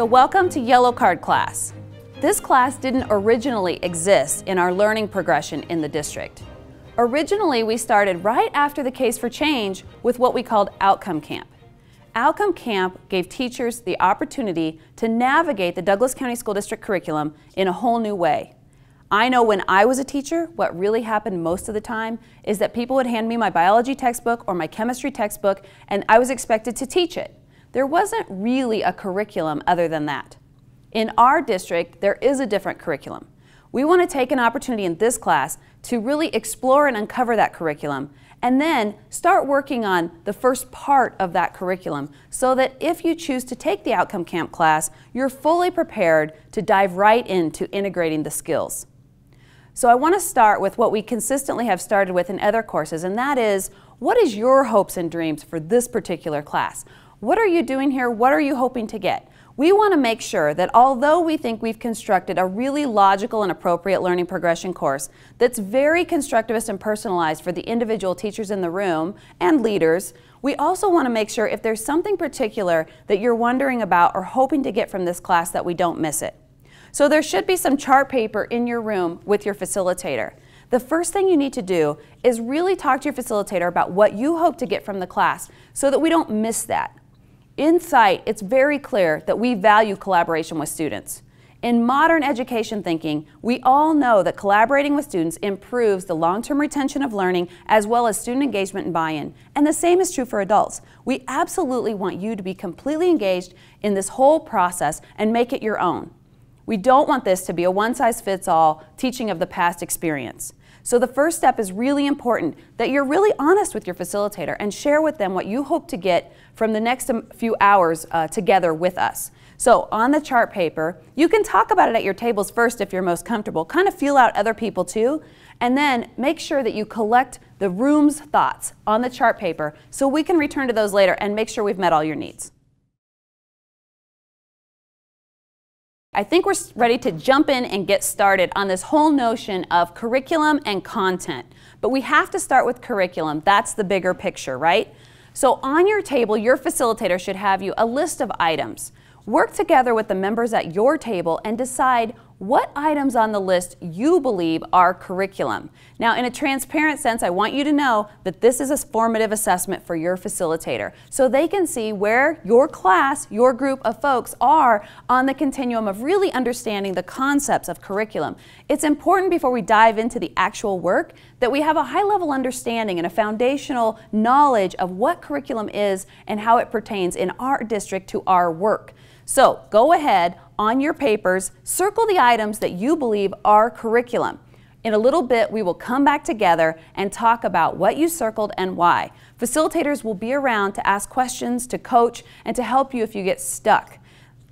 So welcome to Yellow Card class. This class didn't originally exist in our learning progression in the district. Originally, we started right after the Case for Change with what we called Outcome Camp. Outcome Camp gave teachers the opportunity to navigate the Douglas County School District curriculum in a whole new way. I know when I was a teacher, what really happened most of the time is that people would hand me my biology textbook or my chemistry textbook and I was expected to teach it. There wasn't really a curriculum other than that. In our district, there is a different curriculum. We want to take an opportunity in this class to really explore and uncover that curriculum and then start working on the first part of that curriculum so that if you choose to take the Outcome Camp class, you're fully prepared to dive right into integrating the skills. So I want to start with what we consistently have started with in other courses, and that is, what is your hopes and dreams for this particular class? What are you doing here? What are you hoping to get? We want to make sure that although we think we've constructed a really logical and appropriate learning progression course that's very constructivist and personalized for the individual teachers in the room and leaders, we also want to make sure if there's something particular that you're wondering about or hoping to get from this class that we don't miss it. So there should be some chart paper in your room with your facilitator. The first thing you need to do is really talk to your facilitator about what you hope to get from the class so that we don't miss that. In sight, it's very clear that we value collaboration with students. In modern education thinking, we all know that collaborating with students improves the long-term retention of learning as well as student engagement and buy-in. And the same is true for adults. We absolutely want you to be completely engaged in this whole process and make it your own. We don't want this to be a one-size-fits-all teaching of the past experience. So the first step is really important, that you're really honest with your facilitator and share with them what you hope to get from the next few hours uh, together with us. So on the chart paper, you can talk about it at your tables first if you're most comfortable. Kind of feel out other people too, and then make sure that you collect the room's thoughts on the chart paper so we can return to those later and make sure we've met all your needs. I think we're ready to jump in and get started on this whole notion of curriculum and content. But we have to start with curriculum. That's the bigger picture, right? So on your table, your facilitator should have you a list of items. Work together with the members at your table and decide what items on the list you believe are curriculum. Now, in a transparent sense, I want you to know that this is a formative assessment for your facilitator so they can see where your class, your group of folks are on the continuum of really understanding the concepts of curriculum. It's important before we dive into the actual work that we have a high level understanding and a foundational knowledge of what curriculum is and how it pertains in our district to our work. So go ahead on your papers, circle the items that you believe are curriculum. In a little bit, we will come back together and talk about what you circled and why. Facilitators will be around to ask questions, to coach, and to help you if you get stuck.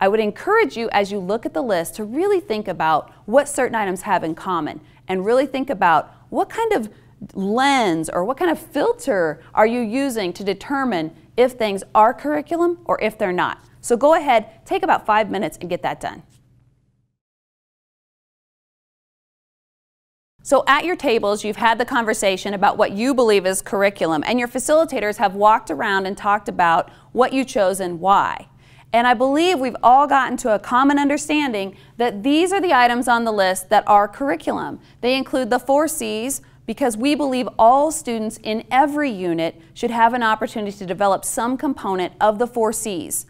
I would encourage you as you look at the list to really think about what certain items have in common and really think about what kind of lens or what kind of filter are you using to determine if things are curriculum or if they're not. So go ahead, take about five minutes and get that done. So at your tables, you've had the conversation about what you believe is curriculum, and your facilitators have walked around and talked about what you chose and why. And I believe we've all gotten to a common understanding that these are the items on the list that are curriculum. They include the four C's, because we believe all students in every unit should have an opportunity to develop some component of the four C's.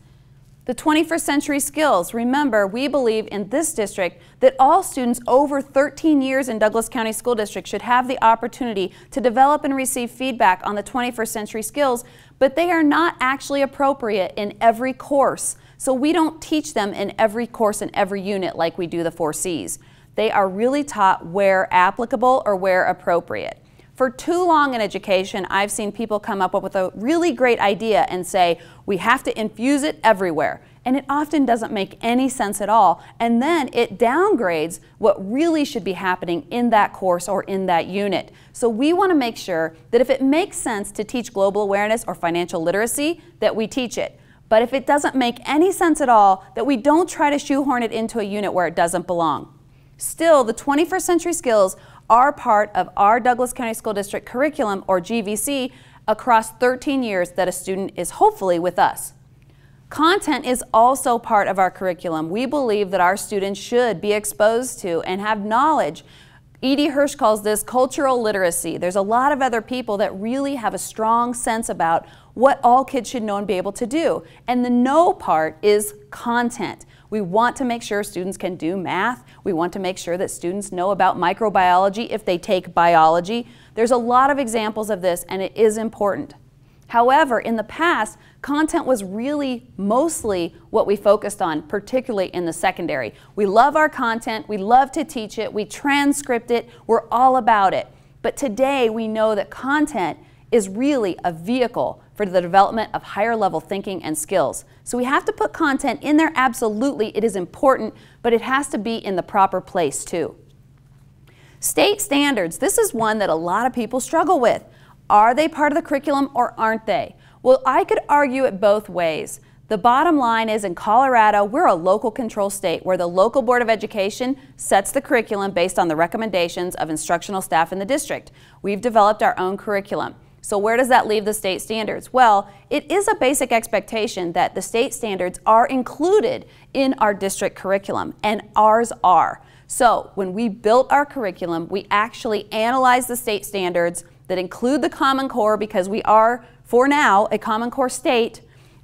The 21st century skills. Remember, we believe in this district that all students over 13 years in Douglas County School District should have the opportunity to develop and receive feedback on the 21st century skills, but they are not actually appropriate in every course. So we don't teach them in every course in every unit like we do the four C's. They are really taught where applicable or where appropriate. For too long in education, I've seen people come up with a really great idea and say, we have to infuse it everywhere. And it often doesn't make any sense at all. And then it downgrades what really should be happening in that course or in that unit. So we want to make sure that if it makes sense to teach global awareness or financial literacy, that we teach it. But if it doesn't make any sense at all, that we don't try to shoehorn it into a unit where it doesn't belong. Still, the 21st century skills are part of our Douglas County School District curriculum, or GVC, across 13 years that a student is hopefully with us. Content is also part of our curriculum. We believe that our students should be exposed to and have knowledge. E.D. Hirsch calls this cultural literacy. There's a lot of other people that really have a strong sense about what all kids should know and be able to do. And the know part is content. We want to make sure students can do math. We want to make sure that students know about microbiology if they take biology. There's a lot of examples of this and it is important. However, in the past, content was really mostly what we focused on, particularly in the secondary. We love our content, we love to teach it, we transcript it, we're all about it. But today we know that content is really a vehicle for the development of higher level thinking and skills. So we have to put content in there, absolutely, it is important, but it has to be in the proper place too. State standards, this is one that a lot of people struggle with. Are they part of the curriculum or aren't they? Well, I could argue it both ways. The bottom line is in Colorado, we're a local control state where the local Board of Education sets the curriculum based on the recommendations of instructional staff in the district. We've developed our own curriculum. So where does that leave the state standards? Well, it is a basic expectation that the state standards are included in our district curriculum, and ours are. So when we built our curriculum, we actually analyzed the state standards that include the Common Core because we are for now, a Common Core state,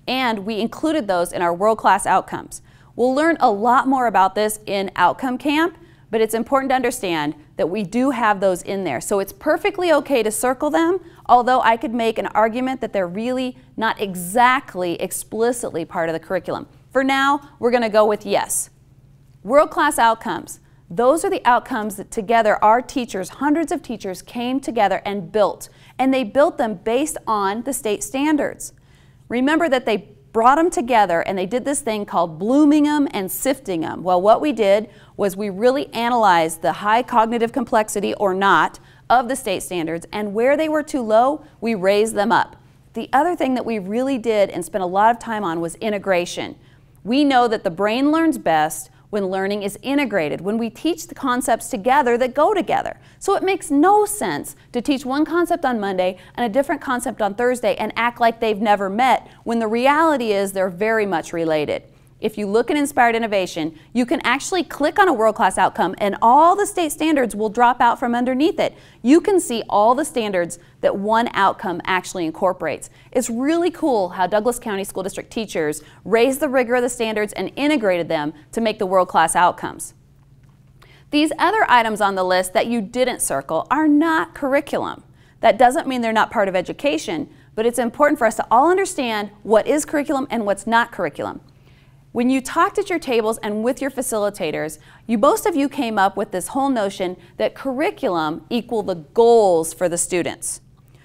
and we included those in our world-class outcomes. We'll learn a lot more about this in Outcome Camp, but it's important to understand that we do have those in there. So it's perfectly okay to circle them, although I could make an argument that they're really not exactly explicitly part of the curriculum. For now, we're going to go with yes. World-class outcomes. Those are the outcomes that together our teachers, hundreds of teachers, came together and built and they built them based on the state standards. Remember that they brought them together and they did this thing called blooming them and sifting them. Well, what we did was we really analyzed the high cognitive complexity or not of the state standards and where they were too low, we raised them up. The other thing that we really did and spent a lot of time on was integration. We know that the brain learns best when learning is integrated, when we teach the concepts together that go together. So it makes no sense to teach one concept on Monday and a different concept on Thursday and act like they've never met when the reality is they're very much related. If you look at Inspired Innovation, you can actually click on a world-class outcome and all the state standards will drop out from underneath it. You can see all the standards that one outcome actually incorporates. It's really cool how Douglas County School District teachers raised the rigor of the standards and integrated them to make the world-class outcomes. These other items on the list that you didn't circle are not curriculum. That doesn't mean they're not part of education, but it's important for us to all understand what is curriculum and what's not curriculum. When you talked at your tables and with your facilitators, you most of you came up with this whole notion that curriculum equal the goals for the students.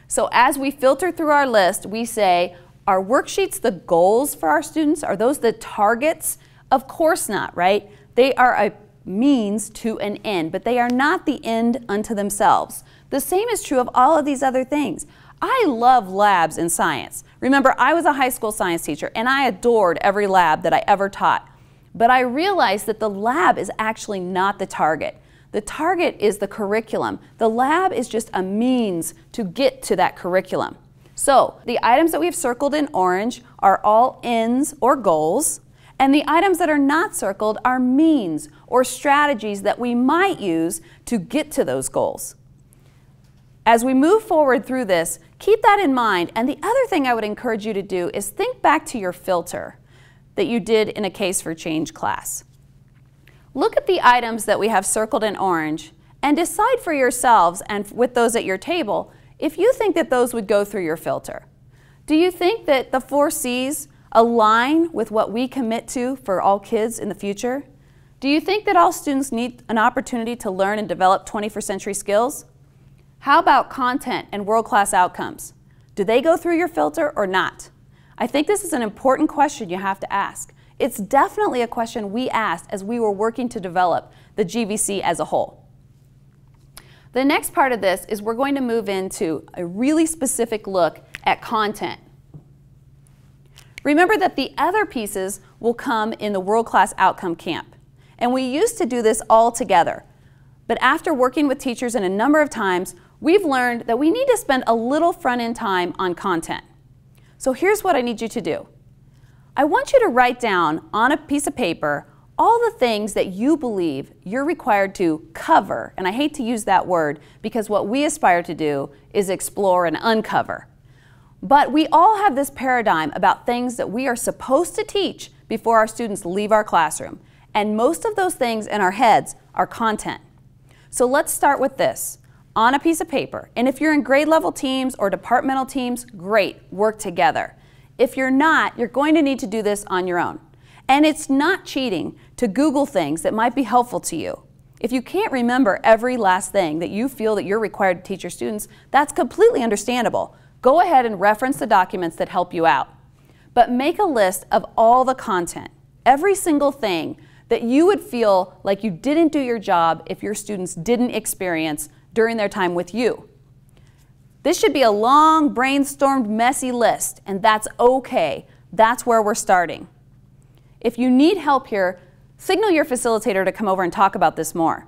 So as we filter through our list, we say, are worksheets the goals for our students? Are those the targets? Of course not, right? They are a means to an end, but they are not the end unto themselves. The same is true of all of these other things. I love labs in science. Remember, I was a high school science teacher and I adored every lab that I ever taught. But I realized that the lab is actually not the target. The target is the curriculum. The lab is just a means to get to that curriculum. So the items that we've circled in orange are all ends or goals, and the items that are not circled are means or strategies that we might use to get to those goals. As we move forward through this, keep that in mind. And the other thing I would encourage you to do is think back to your filter that you did in a case for change class. Look at the items that we have circled in orange and decide for yourselves and with those at your table if you think that those would go through your filter. Do you think that the four C's align with what we commit to for all kids in the future? Do you think that all students need an opportunity to learn and develop 21st century skills? How about content and world-class outcomes? Do they go through your filter or not? I think this is an important question you have to ask. It's definitely a question we asked as we were working to develop the GVC as a whole. The next part of this is we're going to move into a really specific look at content. Remember that the other pieces will come in the World Class Outcome Camp. And we used to do this all together. But after working with teachers in a number of times, we've learned that we need to spend a little front end time on content. So here's what I need you to do. I want you to write down on a piece of paper all the things that you believe you're required to cover. And I hate to use that word because what we aspire to do is explore and uncover. But we all have this paradigm about things that we are supposed to teach before our students leave our classroom. And most of those things in our heads are content. So let's start with this on a piece of paper. And if you're in grade level teams or departmental teams, great, work together. If you're not, you're going to need to do this on your own. And it's not cheating to Google things that might be helpful to you. If you can't remember every last thing that you feel that you're required to teach your students, that's completely understandable. Go ahead and reference the documents that help you out. But make a list of all the content, every single thing that you would feel like you didn't do your job if your students didn't experience during their time with you. This should be a long, brainstormed, messy list, and that's okay. That's where we're starting. If you need help here, signal your facilitator to come over and talk about this more.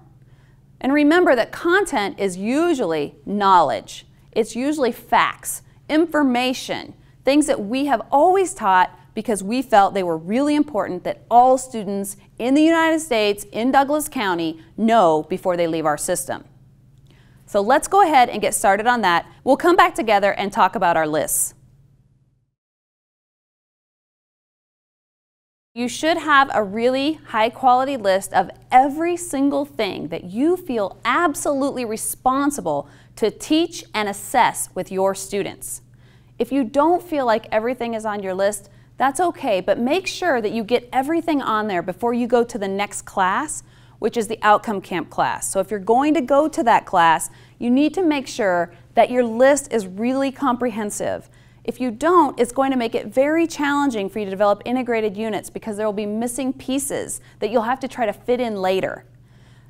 And remember that content is usually knowledge. It's usually facts, information, things that we have always taught because we felt they were really important that all students in the United States, in Douglas County, know before they leave our system. So let's go ahead and get started on that. We'll come back together and talk about our lists. You should have a really high quality list of every single thing that you feel absolutely responsible to teach and assess with your students. If you don't feel like everything is on your list, that's okay, but make sure that you get everything on there before you go to the next class, which is the outcome camp class. So if you're going to go to that class, you need to make sure that your list is really comprehensive. If you don't, it's going to make it very challenging for you to develop integrated units because there will be missing pieces that you'll have to try to fit in later.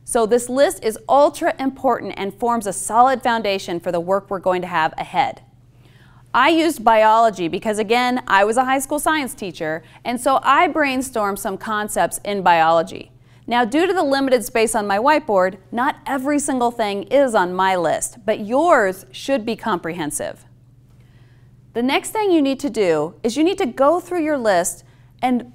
So this list is ultra important and forms a solid foundation for the work we're going to have ahead. I used biology because again, I was a high school science teacher, and so I brainstormed some concepts in biology. Now, due to the limited space on my whiteboard, not every single thing is on my list, but yours should be comprehensive. The next thing you need to do is you need to go through your list and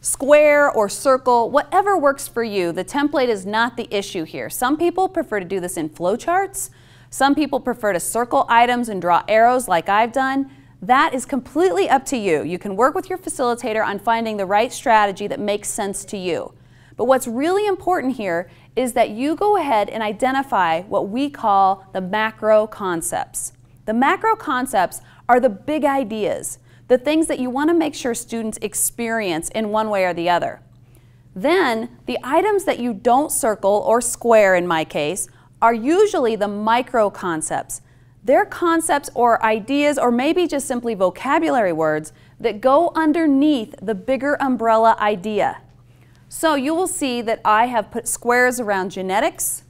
square or circle, whatever works for you. The template is not the issue here. Some people prefer to do this in flowcharts. Some people prefer to circle items and draw arrows like I've done. That is completely up to you. You can work with your facilitator on finding the right strategy that makes sense to you. But what's really important here is that you go ahead and identify what we call the macro concepts. The macro concepts are the big ideas, the things that you want to make sure students experience in one way or the other. Then, the items that you don't circle or square in my case are usually the micro concepts. They're concepts or ideas or maybe just simply vocabulary words that go underneath the bigger umbrella idea. So you will see that I have put squares around genetics,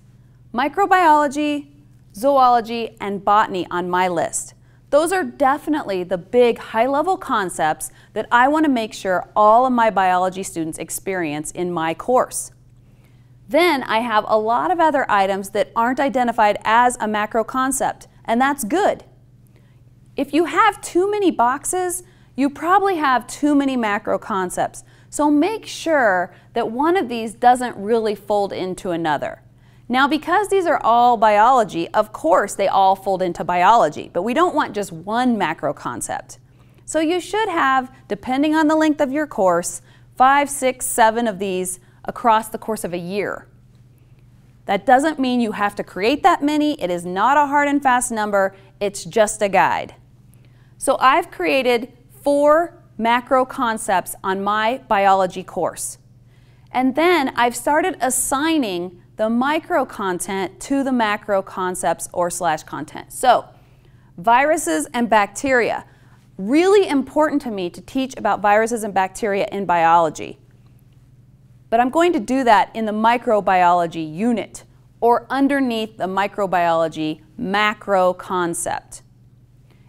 microbiology, zoology, and botany on my list. Those are definitely the big high-level concepts that I want to make sure all of my biology students experience in my course. Then I have a lot of other items that aren't identified as a macro concept, and that's good. If you have too many boxes, you probably have too many macro concepts. So make sure that one of these doesn't really fold into another. Now, because these are all biology, of course they all fold into biology, but we don't want just one macro concept. So you should have, depending on the length of your course, five, six, seven of these across the course of a year. That doesn't mean you have to create that many. It is not a hard and fast number. It's just a guide. So I've created four macro concepts on my biology course. And then I've started assigning the micro content to the macro concepts or slash content. So, viruses and bacteria. Really important to me to teach about viruses and bacteria in biology. But I'm going to do that in the microbiology unit or underneath the microbiology macro concept.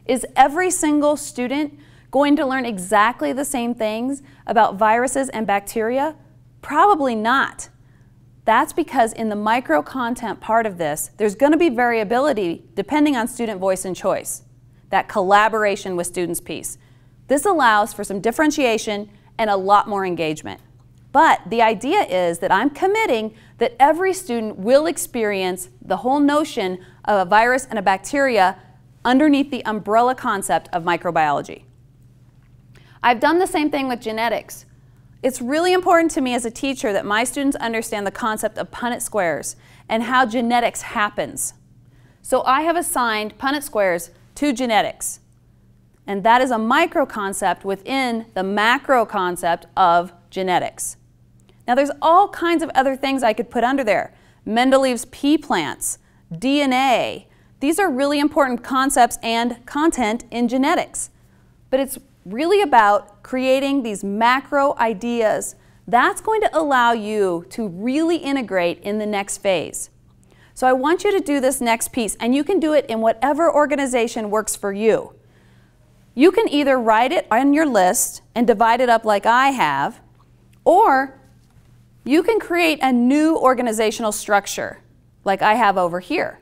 Is every single student going to learn exactly the same things about viruses and bacteria? Probably not. That's because in the micro content part of this, there's going to be variability depending on student voice and choice, that collaboration with students piece. This allows for some differentiation and a lot more engagement. But the idea is that I'm committing that every student will experience the whole notion of a virus and a bacteria underneath the umbrella concept of microbiology. I've done the same thing with genetics. It's really important to me as a teacher that my students understand the concept of Punnett squares and how genetics happens. So I have assigned Punnett squares to genetics. And that is a micro concept within the macro concept of genetics. Now there's all kinds of other things I could put under there. Mendeleev's pea plants, DNA. These are really important concepts and content in genetics. But it's really about creating these macro ideas. That's going to allow you to really integrate in the next phase. So I want you to do this next piece, and you can do it in whatever organization works for you. You can either write it on your list and divide it up like I have, or you can create a new organizational structure like I have over here.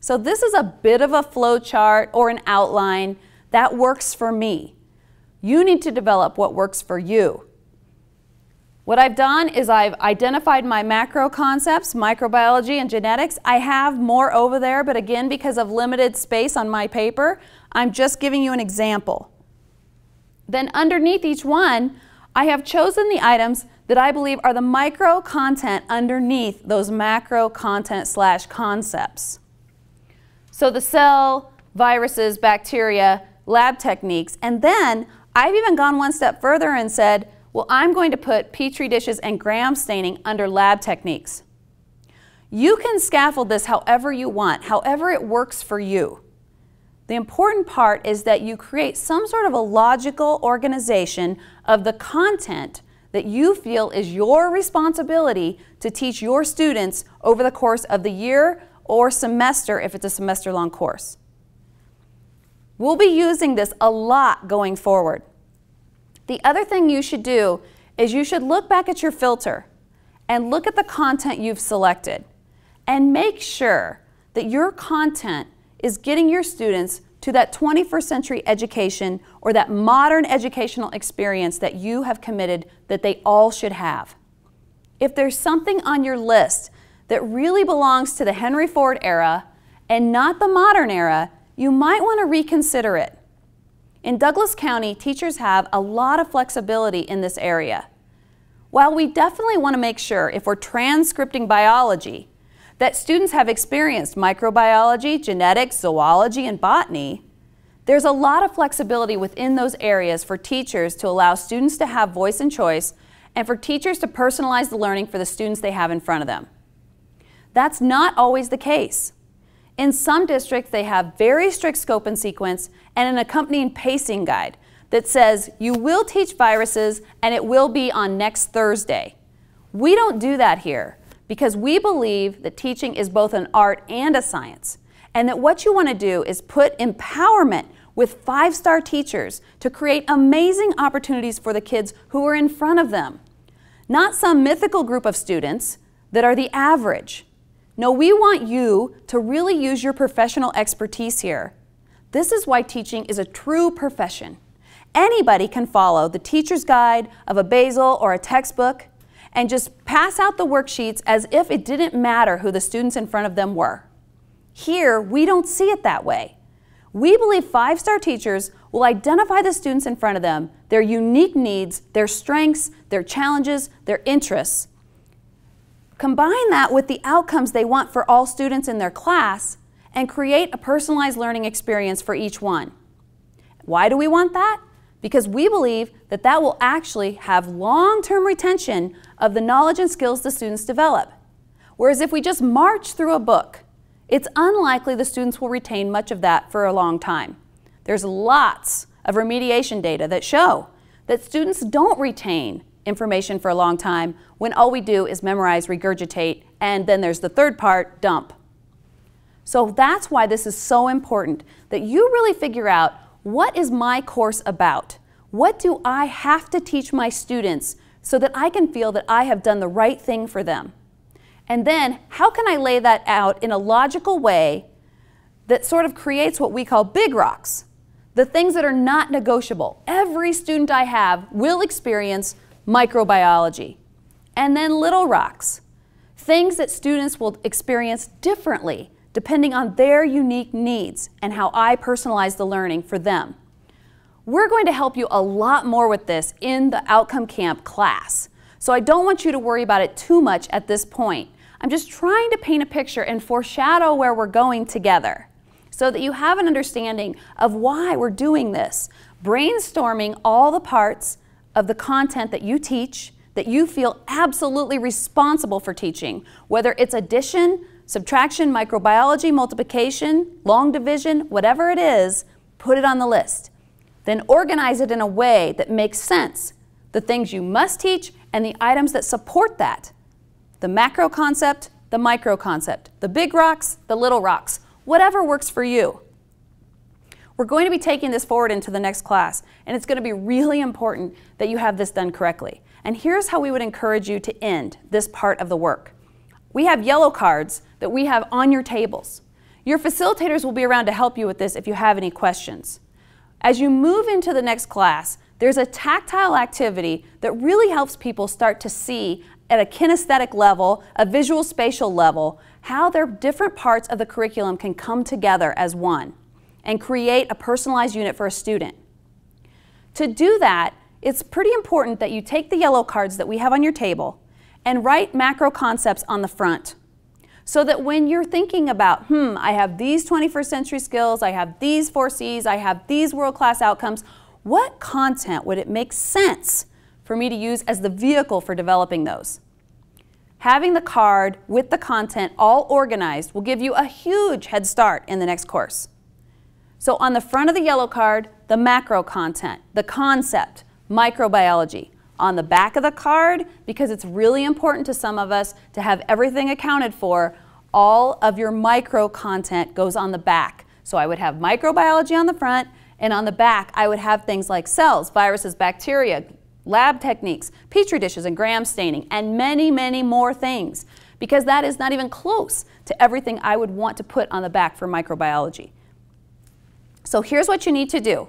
So this is a bit of a flow chart or an outline that works for me. You need to develop what works for you. What I've done is I've identified my macro concepts, microbiology and genetics. I have more over there, but again, because of limited space on my paper, I'm just giving you an example. Then underneath each one, I have chosen the items that I believe are the micro content underneath those macro content slash concepts. So the cell, viruses, bacteria, lab techniques, and then I've even gone one step further and said, well, I'm going to put Petri dishes and gram staining under lab techniques. You can scaffold this however you want, however it works for you. The important part is that you create some sort of a logical organization of the content that you feel is your responsibility to teach your students over the course of the year or semester if it's a semester long course. We'll be using this a lot going forward. The other thing you should do is you should look back at your filter and look at the content you've selected and make sure that your content is getting your students to that 21st century education or that modern educational experience that you have committed that they all should have. If there's something on your list that really belongs to the Henry Ford era and not the modern era, you might want to reconsider it. In Douglas County, teachers have a lot of flexibility in this area. While we definitely want to make sure, if we're transcripting biology, that students have experienced microbiology, genetics, zoology, and botany, there's a lot of flexibility within those areas for teachers to allow students to have voice and choice and for teachers to personalize the learning for the students they have in front of them. That's not always the case. In some districts, they have very strict scope and sequence and an accompanying pacing guide that says you will teach viruses and it will be on next Thursday. We don't do that here because we believe that teaching is both an art and a science and that what you want to do is put empowerment with five-star teachers to create amazing opportunities for the kids who are in front of them. Not some mythical group of students that are the average, no, we want you to really use your professional expertise here. This is why teaching is a true profession. Anybody can follow the teacher's guide of a basal or a textbook and just pass out the worksheets as if it didn't matter who the students in front of them were. Here, we don't see it that way. We believe five-star teachers will identify the students in front of them, their unique needs, their strengths, their challenges, their interests, Combine that with the outcomes they want for all students in their class and create a personalized learning experience for each one. Why do we want that? Because we believe that that will actually have long-term retention of the knowledge and skills the students develop. Whereas if we just march through a book, it's unlikely the students will retain much of that for a long time. There's lots of remediation data that show that students don't retain information for a long time when all we do is memorize, regurgitate, and then there's the third part, dump. So that's why this is so important, that you really figure out what is my course about? What do I have to teach my students so that I can feel that I have done the right thing for them? And then how can I lay that out in a logical way that sort of creates what we call big rocks? the things that are not negotiable. Every student I have will experience microbiology. And then little rocks, things that students will experience differently depending on their unique needs and how I personalize the learning for them. We're going to help you a lot more with this in the Outcome Camp class. So I don't want you to worry about it too much at this point. I'm just trying to paint a picture and foreshadow where we're going together so that you have an understanding of why we're doing this. Brainstorming all the parts of the content that you teach that you feel absolutely responsible for teaching, whether it's addition, subtraction, microbiology, multiplication, long division, whatever it is, put it on the list. Then organize it in a way that makes sense. The things you must teach and the items that support that. The macro concept, the micro concept, the big rocks, the little rocks whatever works for you. We're going to be taking this forward into the next class, and it's going to be really important that you have this done correctly. And here's how we would encourage you to end this part of the work. We have yellow cards that we have on your tables. Your facilitators will be around to help you with this if you have any questions. As you move into the next class, there's a tactile activity that really helps people start to see at a kinesthetic level, a visual spatial level, how their different parts of the curriculum can come together as one and create a personalized unit for a student. To do that, it's pretty important that you take the yellow cards that we have on your table and write macro concepts on the front so that when you're thinking about, hmm, I have these 21st century skills, I have these four C's, I have these world-class outcomes, what content would it make sense for me to use as the vehicle for developing those? Having the card with the content all organized will give you a huge head start in the next course. So on the front of the yellow card, the macro content, the concept, microbiology. On the back of the card, because it's really important to some of us to have everything accounted for, all of your micro content goes on the back. So I would have microbiology on the front, and on the back I would have things like cells, viruses, bacteria, lab techniques, petri dishes and gram staining, and many, many more things, because that is not even close to everything I would want to put on the back for microbiology. So here's what you need to do.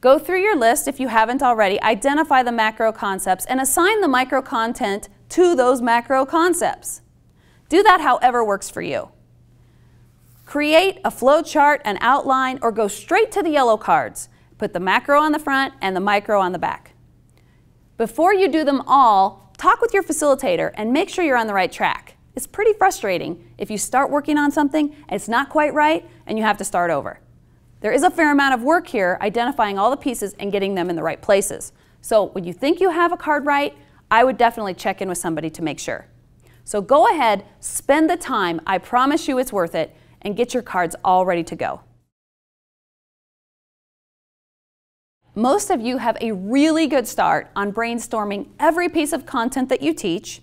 Go through your list if you haven't already, identify the macro concepts, and assign the micro content to those macro concepts. Do that however works for you. Create a flow chart, an outline, or go straight to the yellow cards. Put the macro on the front and the micro on the back. Before you do them all, talk with your facilitator and make sure you're on the right track. It's pretty frustrating if you start working on something and it's not quite right and you have to start over. There is a fair amount of work here identifying all the pieces and getting them in the right places. So when you think you have a card right, I would definitely check in with somebody to make sure. So go ahead, spend the time, I promise you it's worth it, and get your cards all ready to go. most of you have a really good start on brainstorming every piece of content that you teach.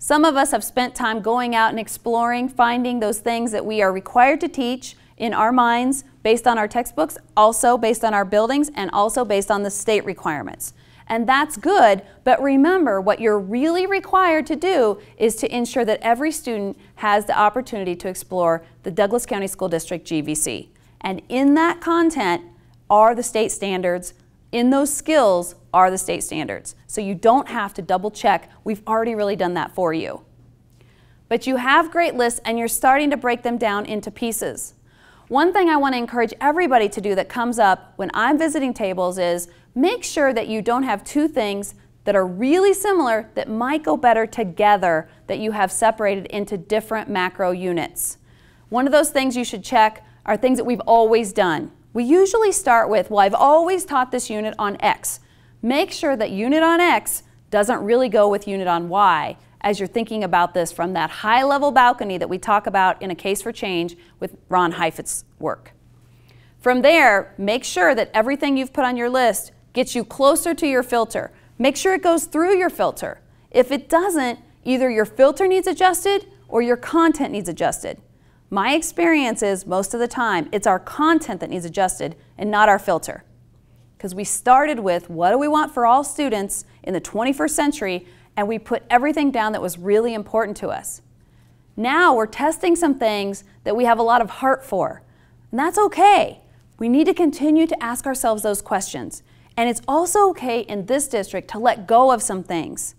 Some of us have spent time going out and exploring, finding those things that we are required to teach in our minds based on our textbooks, also based on our buildings, and also based on the state requirements. And that's good, but remember what you're really required to do is to ensure that every student has the opportunity to explore the Douglas County School District GVC. And in that content are the state standards, in those skills are the state standards. So you don't have to double check. We've already really done that for you. But you have great lists and you're starting to break them down into pieces. One thing I want to encourage everybody to do that comes up when I'm visiting tables is make sure that you don't have two things that are really similar that might go better together that you have separated into different macro units. One of those things you should check are things that we've always done. We usually start with, well, I've always taught this unit on X. Make sure that unit on X doesn't really go with unit on Y as you're thinking about this from that high level balcony that we talk about in A Case for Change with Ron Heifetz's work. From there, make sure that everything you've put on your list gets you closer to your filter. Make sure it goes through your filter. If it doesn't, either your filter needs adjusted or your content needs adjusted. My experience is most of the time it's our content that needs adjusted and not our filter. Because we started with what do we want for all students in the 21st century and we put everything down that was really important to us. Now we're testing some things that we have a lot of heart for. And that's okay. We need to continue to ask ourselves those questions. And it's also okay in this district to let go of some things.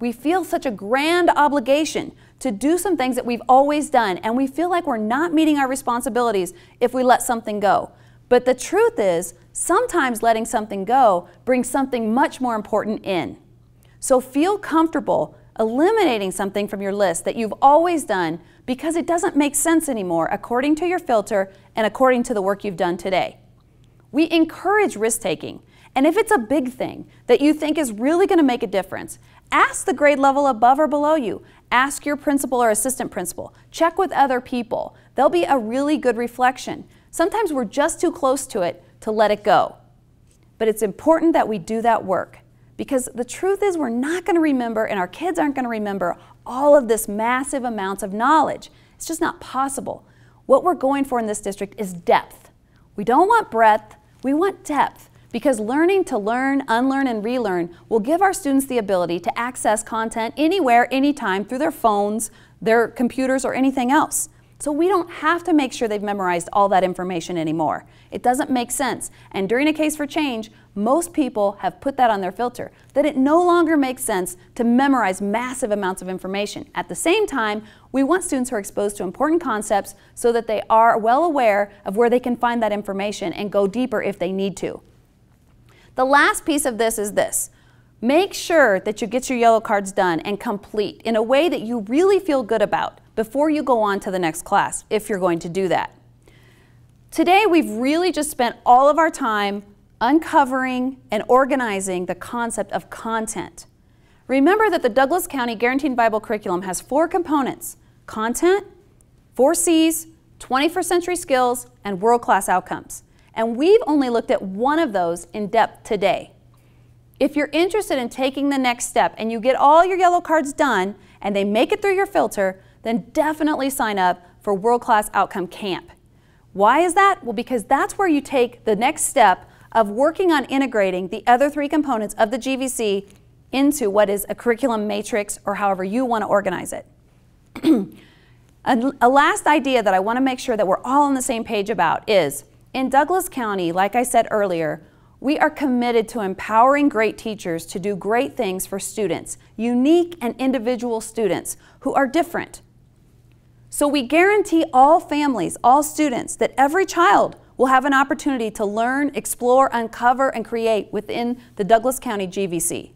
We feel such a grand obligation to do some things that we've always done, and we feel like we're not meeting our responsibilities if we let something go. But the truth is, sometimes letting something go brings something much more important in. So feel comfortable eliminating something from your list that you've always done because it doesn't make sense anymore according to your filter and according to the work you've done today. We encourage risk taking. And if it's a big thing that you think is really going to make a difference, ask the grade level above or below you. Ask your principal or assistant principal. Check with other people. They'll be a really good reflection. Sometimes we're just too close to it to let it go. But it's important that we do that work because the truth is we're not going to remember and our kids aren't going to remember all of this massive amounts of knowledge. It's just not possible. What we're going for in this district is depth. We don't want breadth, we want depth because learning to learn, unlearn, and relearn will give our students the ability to access content anywhere, anytime through their phones, their computers, or anything else. So we don't have to make sure they've memorized all that information anymore. It doesn't make sense. And during a case for change, most people have put that on their filter, that it no longer makes sense to memorize massive amounts of information. At the same time, we want students who are exposed to important concepts so that they are well aware of where they can find that information and go deeper if they need to. The last piece of this is this. Make sure that you get your yellow cards done and complete in a way that you really feel good about before you go on to the next class, if you're going to do that. Today, we've really just spent all of our time uncovering and organizing the concept of content. Remember that the Douglas County Guaranteed Viable Curriculum has four components, content, four C's, 21st century skills, and world-class outcomes. And we've only looked at one of those in depth today. If you're interested in taking the next step and you get all your yellow cards done and they make it through your filter, then definitely sign up for World Class Outcome Camp. Why is that? Well, because that's where you take the next step of working on integrating the other three components of the GVC into what is a curriculum matrix or however you want to organize it. a last idea that I want to make sure that we're all on the same page about is in Douglas County, like I said earlier, we are committed to empowering great teachers to do great things for students, unique and individual students who are different. So we guarantee all families, all students, that every child will have an opportunity to learn, explore, uncover, and create within the Douglas County GVC.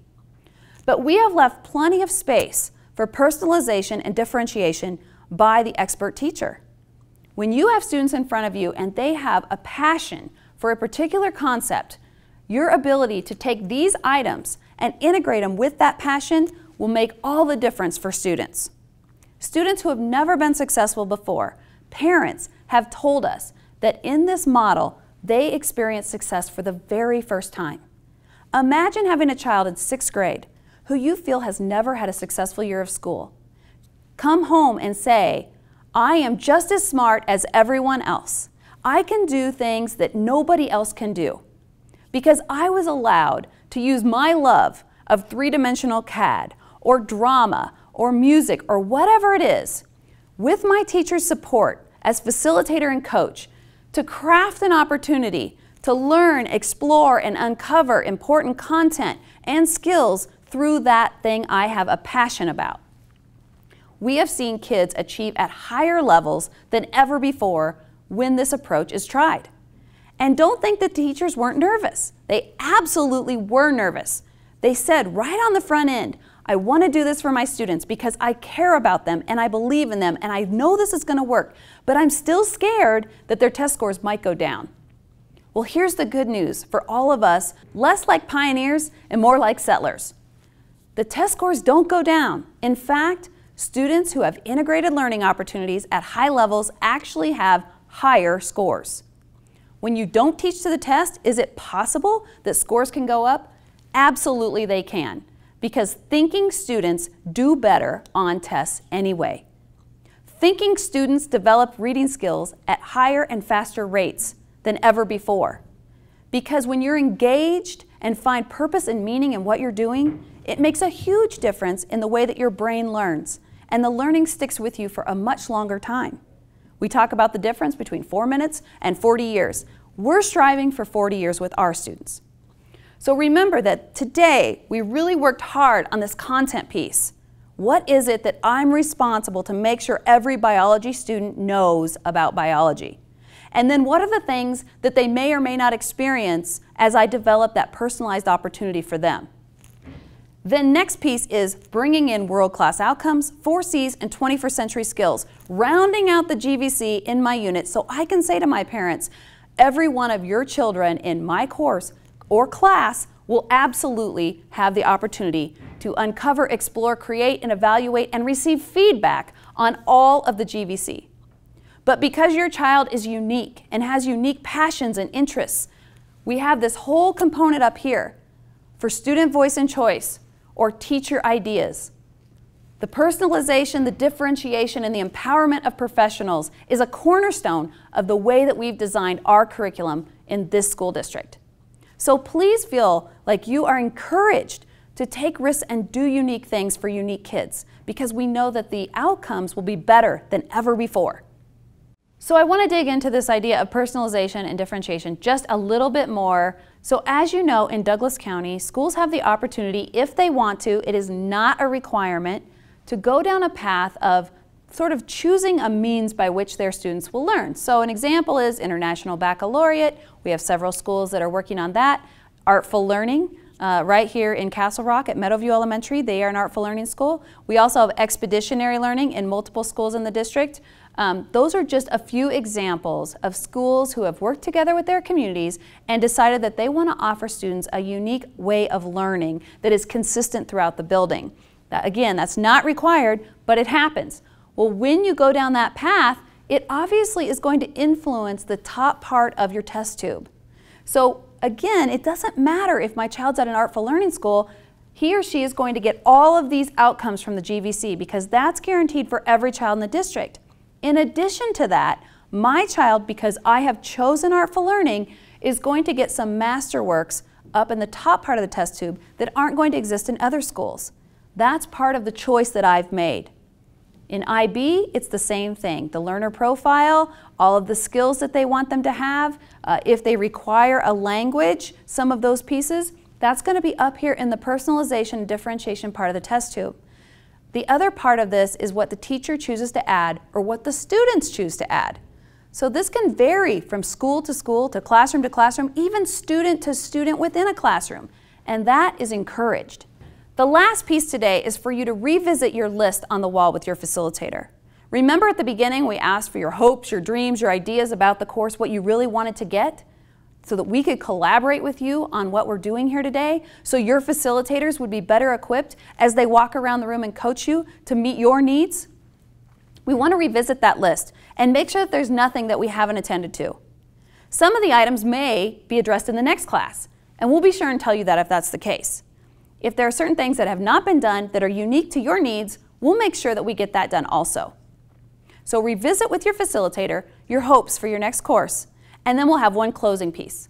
But we have left plenty of space for personalization and differentiation by the expert teacher. When you have students in front of you and they have a passion for a particular concept, your ability to take these items and integrate them with that passion will make all the difference for students. Students who have never been successful before, parents have told us that in this model, they experience success for the very first time. Imagine having a child in sixth grade who you feel has never had a successful year of school. Come home and say, I am just as smart as everyone else. I can do things that nobody else can do because I was allowed to use my love of three-dimensional CAD or drama or music or whatever it is with my teacher's support as facilitator and coach to craft an opportunity to learn, explore, and uncover important content and skills through that thing I have a passion about. We have seen kids achieve at higher levels than ever before when this approach is tried. And don't think the teachers weren't nervous. They absolutely were nervous. They said right on the front end, I want to do this for my students because I care about them and I believe in them and I know this is going to work, but I'm still scared that their test scores might go down. Well, here's the good news for all of us, less like pioneers and more like settlers. The test scores don't go down. In fact, students who have integrated learning opportunities at high levels actually have higher scores. When you don't teach to the test, is it possible that scores can go up? Absolutely they can, because thinking students do better on tests anyway. Thinking students develop reading skills at higher and faster rates than ever before. Because when you're engaged and find purpose and meaning in what you're doing, it makes a huge difference in the way that your brain learns, and the learning sticks with you for a much longer time. We talk about the difference between four minutes and 40 years. we're striving for 40 years with our students. So remember that today we really worked hard on this content piece. What is it that I'm responsible to make sure every biology student knows about biology? And then what are the things that they may or may not experience as I develop that personalized opportunity for them? Then next piece is bringing in world-class outcomes, 4Cs, and 21st century skills, rounding out the GVC in my unit so I can say to my parents, every one of your children in my course or class will absolutely have the opportunity to uncover, explore, create, and evaluate and receive feedback on all of the GVC. But because your child is unique and has unique passions and interests, we have this whole component up here for student voice and choice, or teacher ideas. The personalization, the differentiation, and the empowerment of professionals is a cornerstone of the way that we've designed our curriculum in this school district. So please feel like you are encouraged to take risks and do unique things for unique kids because we know that the outcomes will be better than ever before. So I want to dig into this idea of personalization and differentiation just a little bit more. So as you know, in Douglas County, schools have the opportunity, if they want to, it is not a requirement, to go down a path of sort of choosing a means by which their students will learn. So an example is International Baccalaureate. We have several schools that are working on that. Artful Learning, uh, right here in Castle Rock at Meadowview Elementary. They are an artful learning school. We also have expeditionary learning in multiple schools in the district. Um, those are just a few examples of schools who have worked together with their communities and decided that they want to offer students a unique way of learning that is consistent throughout the building. That, again, that's not required, but it happens. Well, when you go down that path, it obviously is going to influence the top part of your test tube. So again, it doesn't matter if my child's at an artful learning school, he or she is going to get all of these outcomes from the GVC because that's guaranteed for every child in the district. In addition to that, my child, because I have chosen Artful Learning, is going to get some masterworks up in the top part of the test tube that aren't going to exist in other schools. That's part of the choice that I've made. In IB, it's the same thing. The learner profile, all of the skills that they want them to have, uh, if they require a language, some of those pieces, that's going to be up here in the personalization and differentiation part of the test tube. The other part of this is what the teacher chooses to add or what the students choose to add. So this can vary from school to school to classroom to classroom, even student to student within a classroom, and that is encouraged. The last piece today is for you to revisit your list on the wall with your facilitator. Remember at the beginning we asked for your hopes, your dreams, your ideas about the course, what you really wanted to get? so that we could collaborate with you on what we're doing here today so your facilitators would be better equipped as they walk around the room and coach you to meet your needs? We want to revisit that list and make sure that there's nothing that we haven't attended to. Some of the items may be addressed in the next class, and we'll be sure and tell you that if that's the case. If there are certain things that have not been done that are unique to your needs, we'll make sure that we get that done also. So revisit with your facilitator your hopes for your next course and then we'll have one closing piece.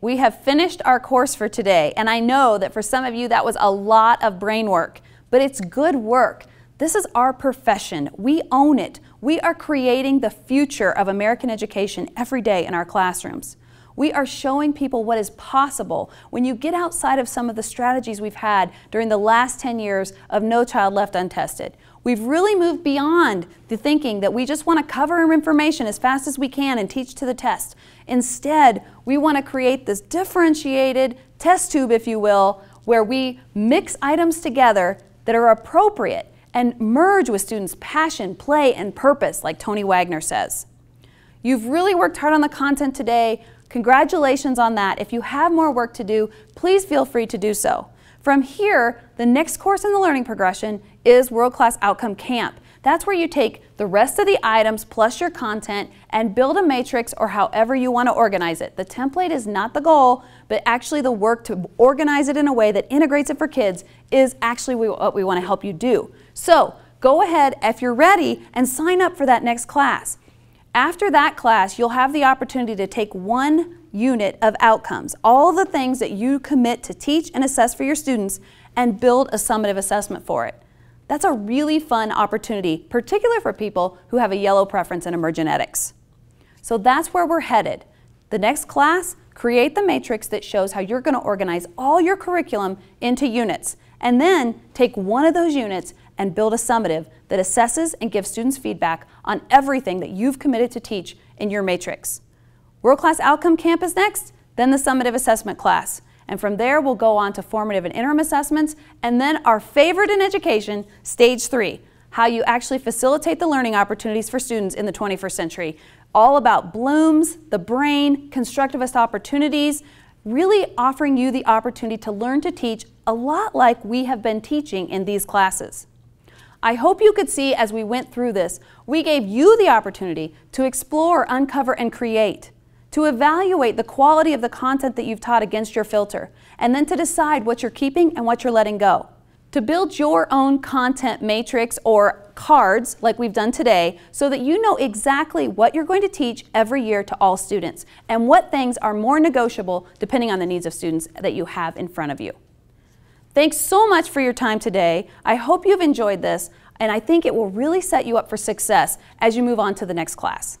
We have finished our course for today, and I know that for some of you that was a lot of brain work, but it's good work. This is our profession. We own it. We are creating the future of American education every day in our classrooms. We are showing people what is possible when you get outside of some of the strategies we've had during the last 10 years of No Child Left Untested. We've really moved beyond the thinking that we just want to cover information as fast as we can and teach to the test. Instead, we want to create this differentiated test tube, if you will, where we mix items together that are appropriate and merge with students' passion, play, and purpose, like Tony Wagner says. You've really worked hard on the content today. Congratulations on that. If you have more work to do, please feel free to do so. From here, the next course in the learning progression is World Class Outcome Camp. That's where you take the rest of the items plus your content and build a matrix or however you want to organize it. The template is not the goal, but actually the work to organize it in a way that integrates it for kids is actually what we want to help you do. So go ahead if you're ready and sign up for that next class. After that class, you'll have the opportunity to take one unit of outcomes, all the things that you commit to teach and assess for your students, and build a summative assessment for it. That's a really fun opportunity, particularly for people who have a yellow preference in emergenetics. So that's where we're headed. The next class, create the matrix that shows how you're going to organize all your curriculum into units, and then take one of those units and build a summative that assesses and gives students feedback on everything that you've committed to teach in your matrix. World Class Outcome Camp is next, then the summative assessment class. And from there, we'll go on to formative and interim assessments, and then our favorite in education, stage three, how you actually facilitate the learning opportunities for students in the 21st century. All about Bloom's, the brain, constructivist opportunities, really offering you the opportunity to learn to teach a lot like we have been teaching in these classes. I hope you could see as we went through this, we gave you the opportunity to explore, uncover, and create to evaluate the quality of the content that you've taught against your filter, and then to decide what you're keeping and what you're letting go. To build your own content matrix or cards like we've done today so that you know exactly what you're going to teach every year to all students and what things are more negotiable depending on the needs of students that you have in front of you. Thanks so much for your time today. I hope you've enjoyed this and I think it will really set you up for success as you move on to the next class.